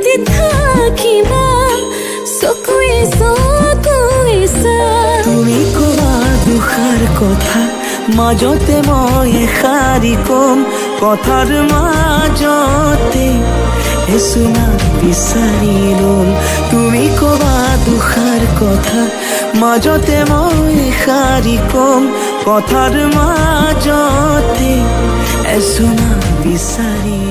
যদি থাকিবা চকুৱে চকুৱে তুমি কবা দুষাৰ কথা মাজতে মই এষাৰি কম কথাৰ মাজতে এচুমা বিচাৰি ল'ম তুমি কবা দুষাৰ কথা মাজতে মই এষাৰি কম কথাৰ মাজতে এচুমা বিচাৰি